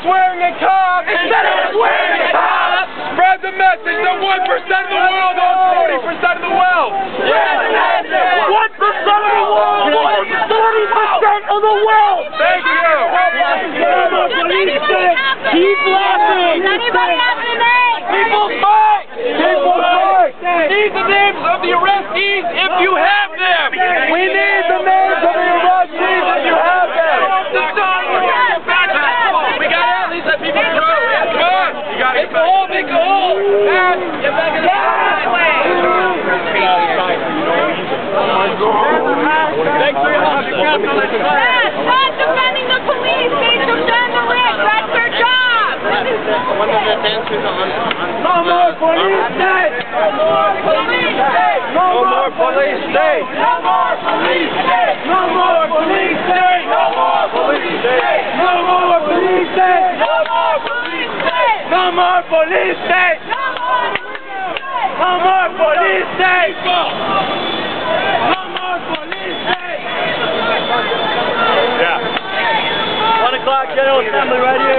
Instead of swearing at cops, Instead of swearing at cops, spread the message that 1% of the world owns 40% of the wealth. One percent of the world owns thirty percent of the wealth. Thank you. Keep laughing. Does anybody have any names? Fight. People's fight. Need the names of the arrestees if you have them. We need the names of the arrestees if you have them. We got to at least let people through. Come on. You got Make a hole, make a hole. Get back in the Thanks stop defending the police. They defend the rich. That's their job. One of the dancers on, No more. Police state. No more police state. No more police state. No more police state. No more police state. No more police state. No more police state. No more police state. No more police state. No more police state. No more police state. Yeah. One o'clock General Assembly right here.